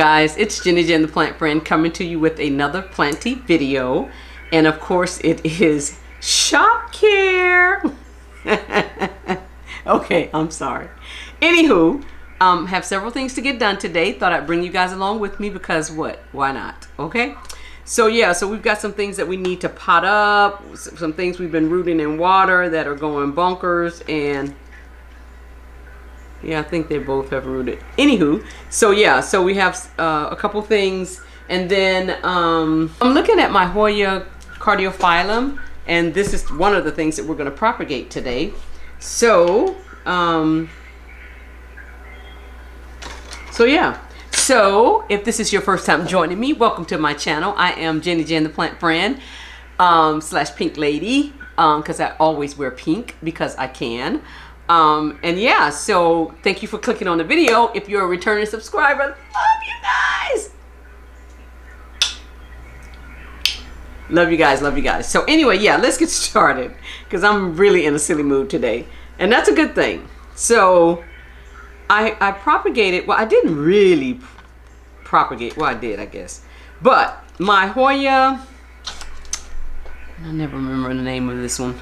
Guys, it's Jenny Jen the Plant Friend coming to you with another planty video. And of course it is shop care. okay, I'm sorry. Anywho, um, have several things to get done today. Thought I'd bring you guys along with me because what? Why not? Okay. So yeah, so we've got some things that we need to pot up, some things we've been rooting in water that are going bonkers and yeah, I think they both have rooted. Anywho, so yeah, so we have uh, a couple things. And then um, I'm looking at my Hoya cardiophylla, and this is one of the things that we're going to propagate today. So, um, so yeah. So, if this is your first time joining me, welcome to my channel. I am Jenny Jen, the plant friend, um, slash pink lady, because um, I always wear pink because I can. Um, and yeah, so thank you for clicking on the video. If you're a returning subscriber, love you guys. Love you guys, love you guys. So anyway, yeah, let's get started because I'm really in a silly mood today. And that's a good thing. So I, I propagated, well, I didn't really propagate. Well, I did, I guess. But my Hoya, I never remember the name of this one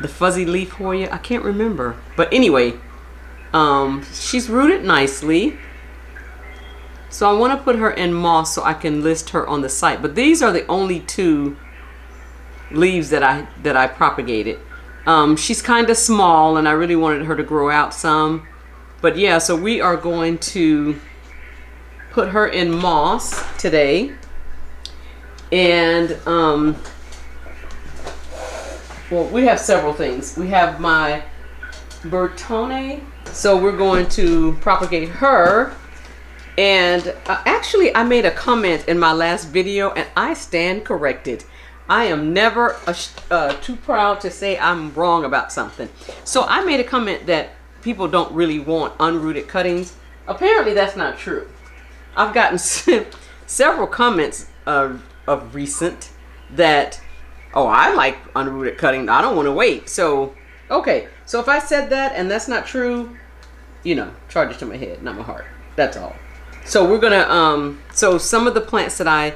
the fuzzy leaf Hoya. I can't remember. But anyway, um, she's rooted nicely. So I want to put her in moss so I can list her on the site. But these are the only two leaves that I that I propagated. Um, she's kind of small and I really wanted her to grow out some. But yeah, so we are going to put her in moss today. And um, well, we have several things. We have my Bertone. So we're going to propagate her. And uh, actually, I made a comment in my last video and I stand corrected. I am never uh, too proud to say I'm wrong about something. So I made a comment that people don't really want unrooted cuttings. Apparently that's not true. I've gotten several comments uh, of recent that oh, I like unrooted cutting. I don't want to wait. So, okay. So if I said that and that's not true, you know, charge it to my head, not my heart. That's all. So we're gonna, um, so some of the plants that I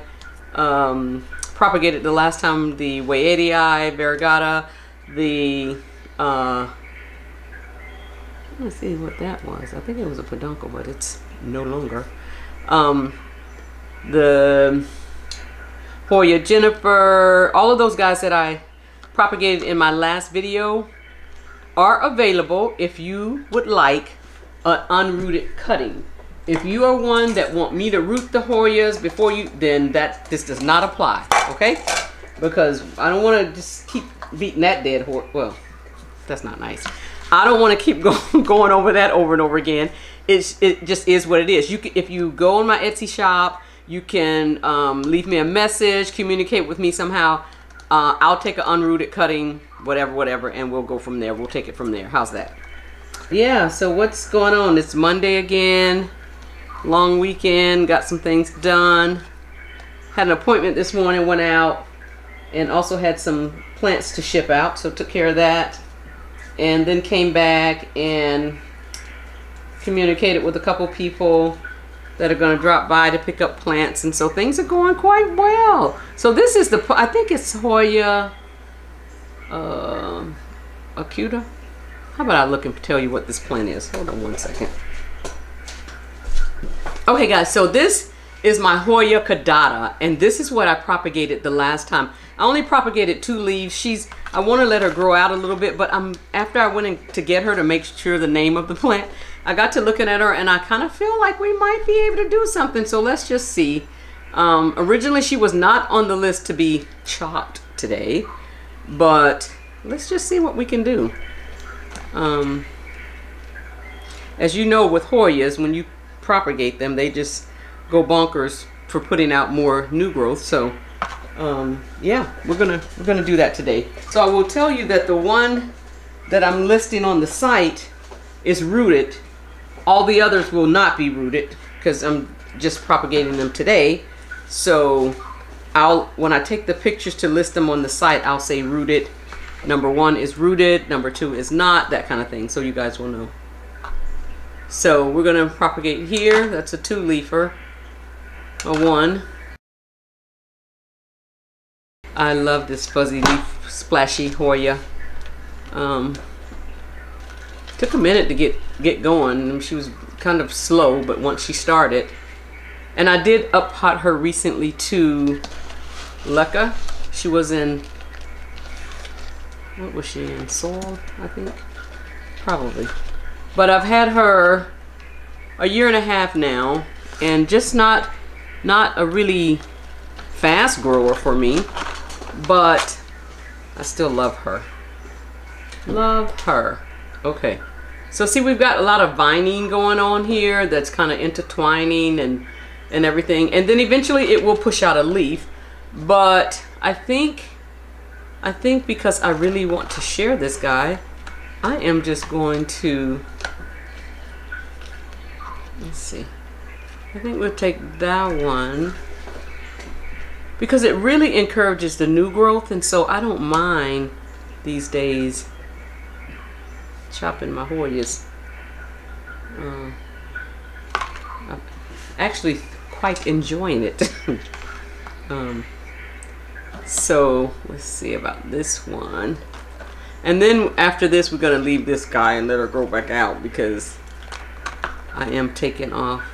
um, propagated the last time, the wayetii, variegata, the, uh, let's see what that was. I think it was a peduncle, but it's no longer. Um, the Hoya Jennifer, all of those guys that I propagated in my last video are available if you would like an unrooted cutting. If you are one that want me to root the Hoyas before you, then that this does not apply, okay? Because I don't want to just keep beating that dead horse. Well, that's not nice. I don't want to keep going going over that over and over again. It's it just is what it is. You can, if you go on my Etsy shop you can um, leave me a message, communicate with me somehow. Uh, I'll take an unrooted cutting, whatever, whatever, and we'll go from there. We'll take it from there. How's that? Yeah, so what's going on? It's Monday again. Long weekend. Got some things done. Had an appointment this morning, went out, and also had some plants to ship out, so took care of that. And then came back and communicated with a couple people that are going to drop by to pick up plants and so things are going quite well. So this is the I think it's Hoya uh, acuta how about I look and tell you what this plant is? Hold on one second. Okay guys so this is my Hoya caudata and this is what I propagated the last time I only propagated two leaves she's I want to let her grow out a little bit but I'm after I went in to get her to make sure the name of the plant I got to looking at her and I kind of feel like we might be able to do something. So let's just see. Um, originally, she was not on the list to be chopped today, but let's just see what we can do. Um, as you know with Hoyas, when you propagate them, they just go bonkers for putting out more new growth. So um, yeah, we're gonna we're gonna do that today. So I will tell you that the one that I'm listing on the site is rooted all the others will not be rooted because I'm just propagating them today. So I'll when I take the pictures to list them on the site, I'll say rooted. Number one is rooted, number two is not, that kind of thing. So you guys will know. So we're gonna propagate here. That's a two leafer, a one. I love this fuzzy leaf splashy Hoya. Um, took a minute to get get going. She was kind of slow, but once she started, and I did up hot her recently to LECA. She was in what was she in? Soul, I think, probably. But I've had her a year and a half now, and just not not a really fast grower for me, but I still love her. Love her. Okay. So see, we've got a lot of vining going on here that's kind of intertwining and, and everything. And then eventually it will push out a leaf. But I think, I think because I really want to share this guy, I am just going to, let's see. I think we'll take that one because it really encourages the new growth. And so I don't mind these days chopping my Hoyas. Uh, I'm actually quite enjoying it. um, so let's see about this one. And then after this, we're going to leave this guy and let her grow back out because I am taking off.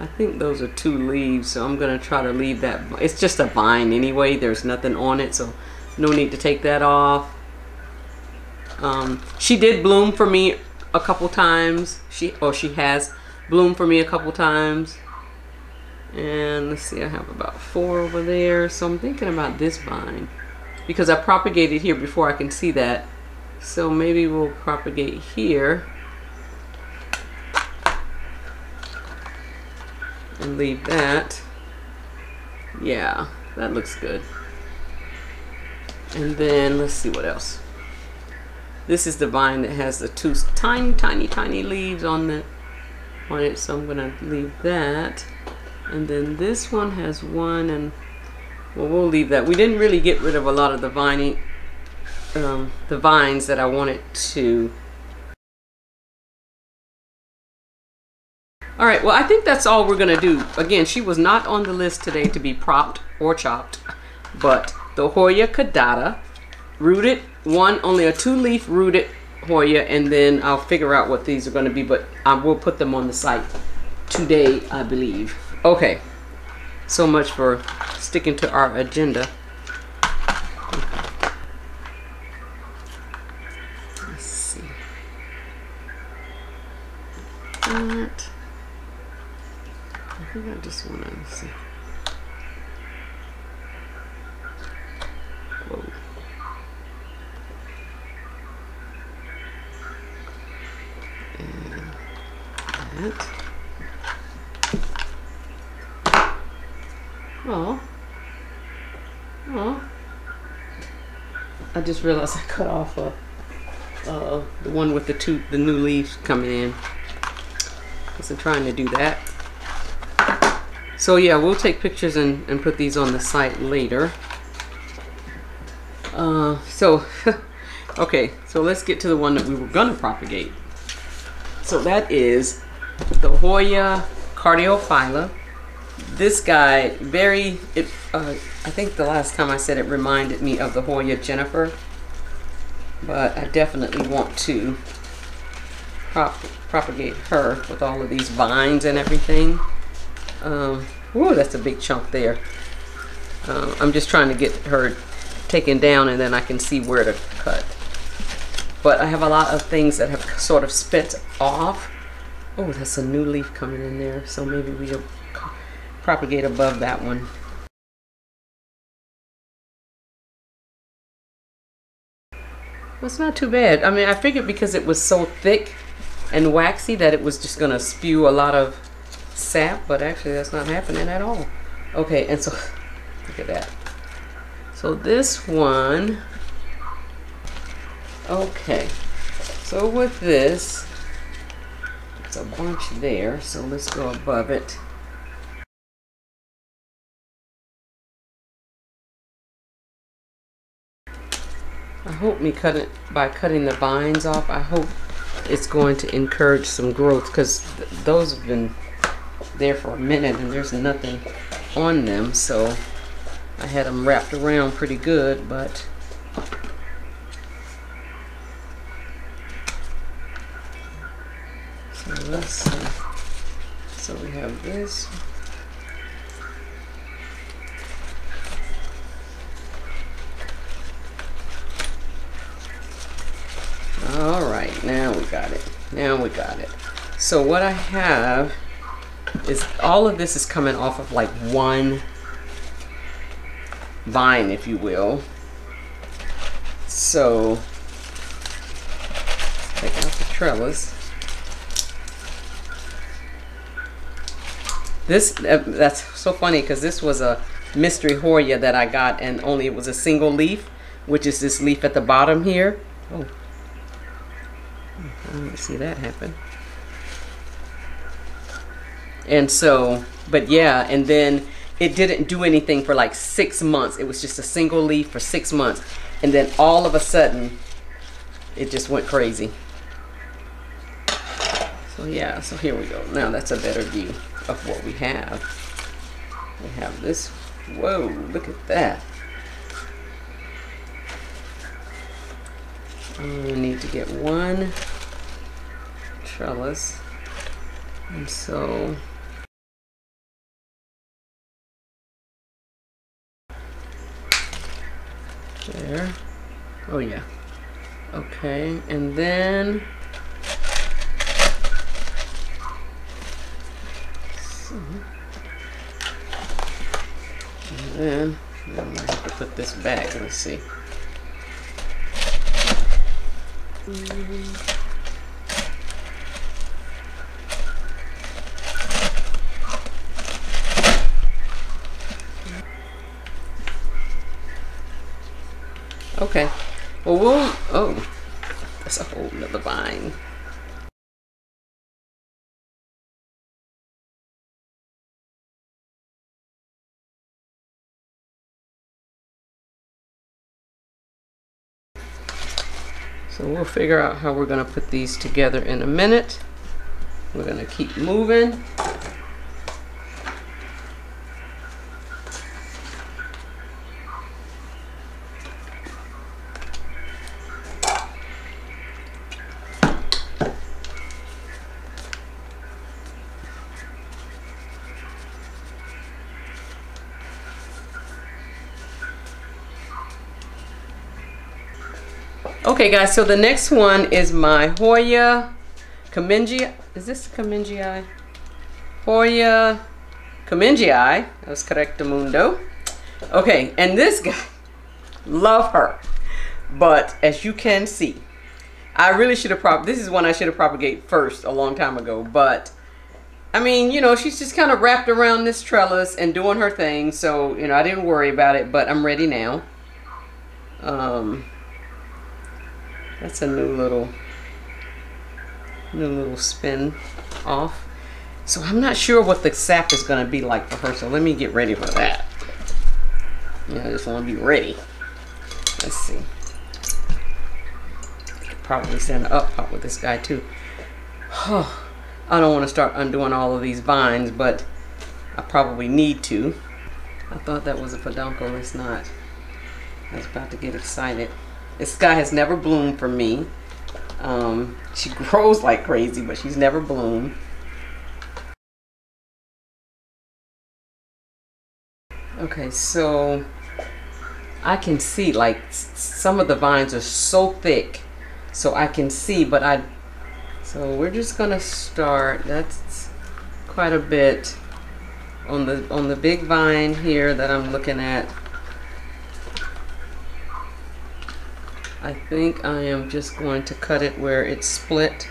I think those are two leaves, so I'm going to try to leave that. It's just a vine anyway. There's nothing on it, so no need to take that off. Um, she did bloom for me a couple times. She or she has bloomed for me a couple times. And let's see, I have about four over there. So I'm thinking about this vine because I propagated here before I can see that. So maybe we'll propagate here. And leave that. Yeah, that looks good. And then let's see what else. This is the vine that has the two tiny, tiny, tiny leaves on the on it. So I'm gonna leave that. And then this one has one, and well, we'll leave that. We didn't really get rid of a lot of the viney, um, the vines that I wanted to. All right, well, I think that's all we're gonna do. Again, she was not on the list today to be propped or chopped, but the Hoya caudata rooted one only a two leaf rooted Hoya and then I'll figure out what these are going to be but I will put them on the site today I believe okay so much for sticking to our agenda let's see that Just want to see Whoa. And that. Oh. Oh. I just realized I cut off uh, uh, the one with the two the new leaves coming in. I'm trying to do that. So yeah, we'll take pictures and, and put these on the site later. Uh, so, okay, so let's get to the one that we were gonna propagate. So that is the Hoya Cardiophylla. This guy, very, it, uh, I think the last time I said it reminded me of the Hoya Jennifer. But I definitely want to prop, propagate her with all of these vines and everything. Um, that's a big chunk there. Uh, I'm just trying to get her taken down and then I can see where to cut. But I have a lot of things that have sort of spit off Oh, that's a new leaf coming in there. So maybe we'll propagate above that one. Well, it's not too bad. I mean, I figured because it was so thick and waxy that it was just going to spew a lot of sap, but actually that's not happening at all. Okay, and so, look at that. So this one, okay. So with this, it's a bunch there, so let's go above it. I hope me cut it by cutting the vines off. I hope it's going to encourage some growth because th those have been there for a minute and there's nothing on them so I had them wrapped around pretty good but so let's see. So we have this. All right now we got it. Now we got it. So what I have is all of this is coming off of like one vine, if you will. So, take out the trellis. This, uh, that's so funny because this was a mystery Hoya that I got and only it was a single leaf, which is this leaf at the bottom here. Oh, I didn't see that happen. And so, but yeah, and then it didn't do anything for like six months. It was just a single leaf for six months. And then all of a sudden, it just went crazy. So yeah, so here we go. Now that's a better view of what we have. We have this, whoa, look at that. We need to get one trellis. And so there. Oh yeah. Okay, and then and then I'm gonna have to put this back. Let's see. Mm -hmm. Okay. Well, we'll... Oh. That's a whole nother vine. So we'll figure out how we're going to put these together in a minute. We're going to keep moving. Okay guys, so the next one is my Hoya Kamengii. Is this Kamengii? Hoya Kamengii. That was correct, the Mundo. Okay, and this guy, love her. But as you can see, I really should have prop. This is one I should have propagated first a long time ago. But I mean, you know, she's just kind of wrapped around this trellis and doing her thing. So you know, I didn't worry about it. But I'm ready now. Um, that's a new little, new little spin off. So I'm not sure what the sap is going to be like for her. So let me get ready for that. Yeah, I just want to be ready. Let's see. Probably send an up pot with this guy too. Oh, I don't want to start undoing all of these vines, but I probably need to. I thought that was a peduncle. It's not. I was about to get excited. This guy has never bloomed for me. Um, she grows like crazy, but she's never bloomed. Okay, so I can see like some of the vines are so thick, so I can see, but I, so we're just gonna start, that's quite a bit on the, on the big vine here that I'm looking at. I think I am just going to cut it where it's split.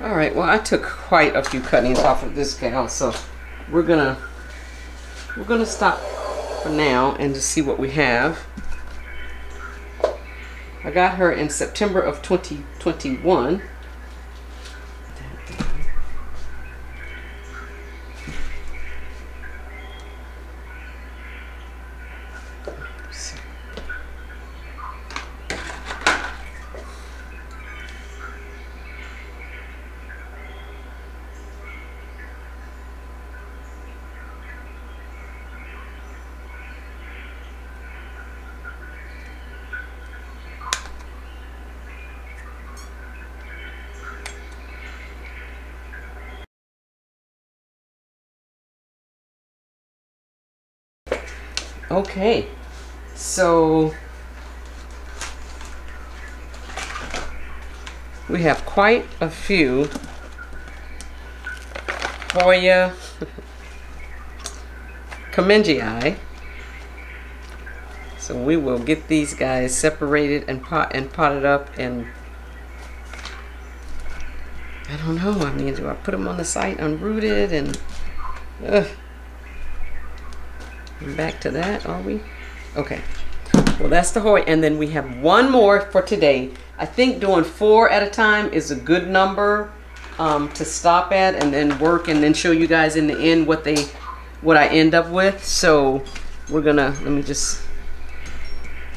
All right, well, I took quite a few cuttings off of this gal, so we're gonna, we're gonna stop for now and to see what we have. I got her in September of 2021. Okay, so we have quite a few Hoya Kamengii. So we will get these guys separated and pot and potted up and I don't know. I mean, do I put them on the site unrooted and ugh. Back to that, are we? Okay. Well, that's the Hoy. And then we have one more for today. I think doing four at a time is a good number um, to stop at and then work and then show you guys in the end what they, what I end up with. So we're gonna, let me just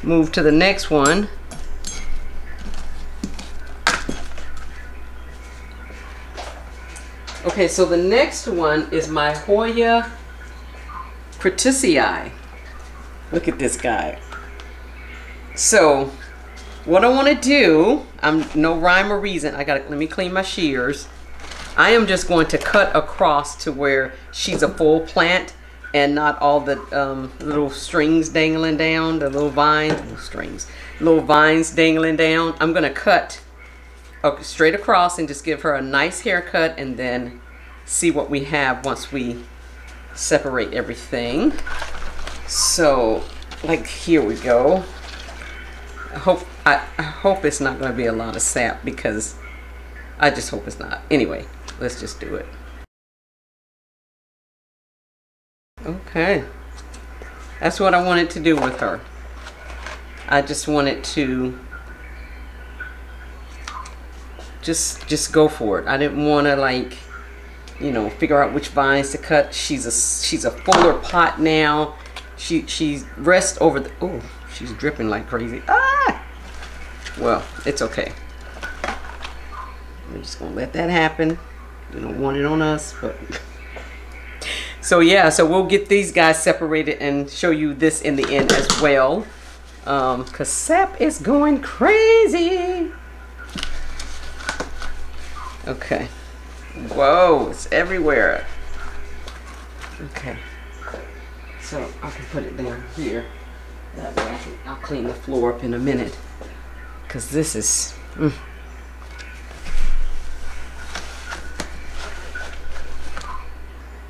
move to the next one. Okay, so the next one is my Hoya Curtisii. Look at this guy. So, what I want to do, I'm no rhyme or reason. I got to let me clean my shears. I am just going to cut across to where she's a full plant and not all the um, little strings dangling down, the little vines, little strings, little vines dangling down. I'm going to cut straight across and just give her a nice haircut and then see what we have once we separate everything. So, like here we go. I hope I, I hope it's not going to be a lot of sap because I just hope it's not. Anyway, let's just do it. Okay. That's what I wanted to do with her. I just wanted to just just go for it. I didn't want to like you know, figure out which vines to cut. She's a she's a fuller pot now. She she rests over the oh she's dripping like crazy. Ah, well it's okay. We're just gonna let that happen. You don't want it on us, but so yeah. So we'll get these guys separated and show you this in the end as well. Um, cause sap is going crazy. Okay. Whoa, it's everywhere. Okay. So I can put it down here. That way I can, I'll clean the floor up in a minute. Because this is... Mm.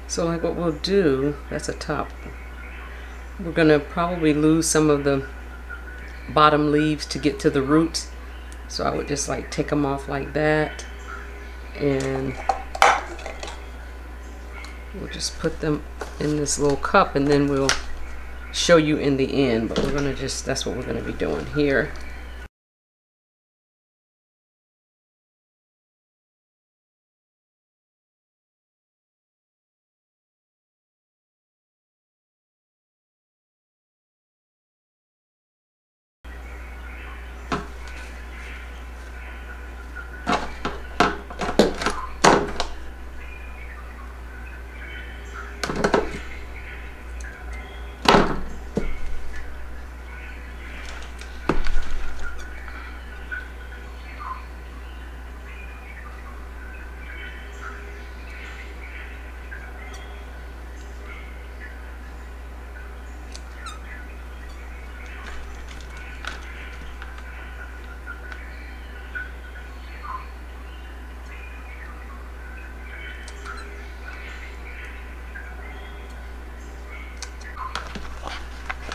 So like what we'll do, that's a top. We're going to probably lose some of the bottom leaves to get to the roots. So I would just like take them off like that. And we'll just put them in this little cup and then we'll show you in the end but we're gonna just that's what we're gonna be doing here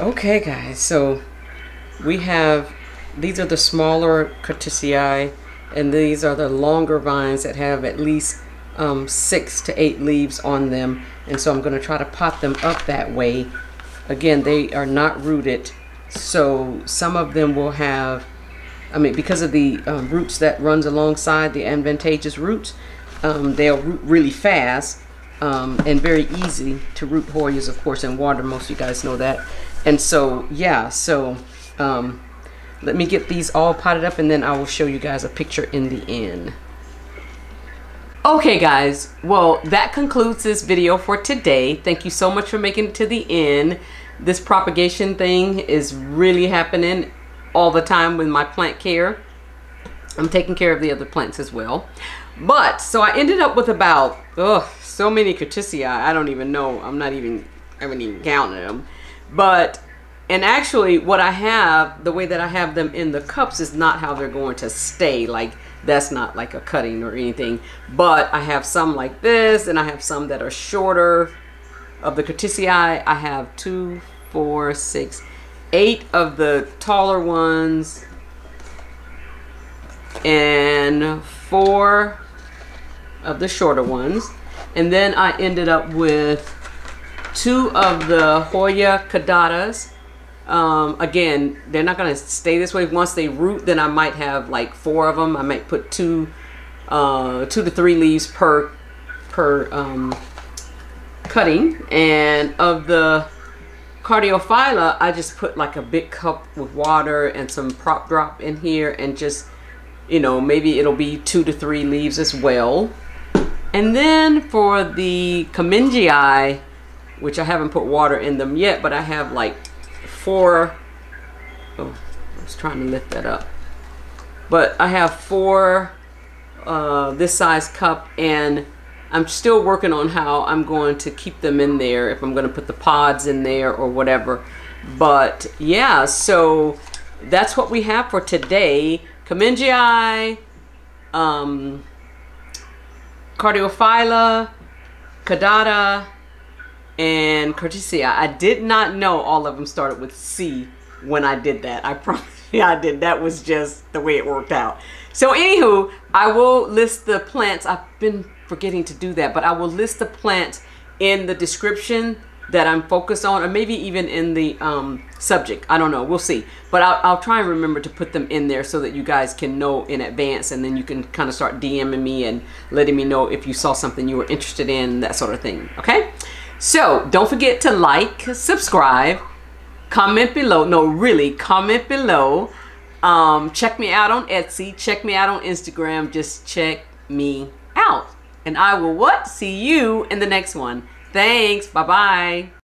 Okay guys, so we have, these are the smaller Curtisii and these are the longer vines that have at least um, six to eight leaves on them. And so I'm gonna try to pot them up that way. Again, they are not rooted. So some of them will have I mean, because of the um, roots that runs alongside the adventitious roots, um, they'll root really fast um, and very easy to root Hoyas, of course, in water. Most of you guys know that. And so, yeah, so um, let me get these all potted up and then I will show you guys a picture in the end. Okay guys, well that concludes this video for today. Thank you so much for making it to the end. This propagation thing is really happening all the time with my plant care. I'm taking care of the other plants as well. But, so I ended up with about, oh, so many Curtisii. I don't even know. I'm not even, I haven't even counted them. But, and actually what I have, the way that I have them in the cups is not how they're going to stay. Like, that's not like a cutting or anything. But I have some like this, and I have some that are shorter. Of the Curtisii, I have two, four, six, eight of the taller ones and four of the shorter ones. And then I ended up with two of the Hoya caudatas. Um, again, they're not going to stay this way. Once they root, then I might have like four of them. I might put two, uh, two to three leaves per, per um, cutting. And of the Cardiophylla, I just put like a big cup with water and some prop drop in here and just, you know, maybe it'll be two to three leaves as well. And then for the Kamengii, which I haven't put water in them yet, but I have like four, oh, I was trying to lift that up. But I have four uh, this size cup and I'm still working on how I'm going to keep them in there, if I'm going to put the pods in there or whatever. But yeah, so that's what we have for today. Kamengii, um, Cardiophylla, and Curtisii. I did not know all of them started with C when I did that. I promise you I did. That was just the way it worked out. So anywho, I will list the plants. I've been forgetting to do that, but I will list the plants in the description that I'm focused on, or maybe even in the um, subject. I don't know. We'll see. But I'll, I'll, try and remember to put them in there so that you guys can know in advance, and then you can kind of start DMing me and letting me know if you saw something you were interested in, that sort of thing. Okay? So don't forget to like, subscribe, comment below. No, really, comment below. Um, check me out on Etsy. Check me out on Instagram. Just check me out. And I will what? See you in the next one. Thanks. Bye-bye.